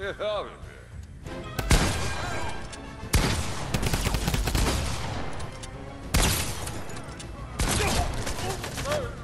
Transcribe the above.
Get out of here. Oh!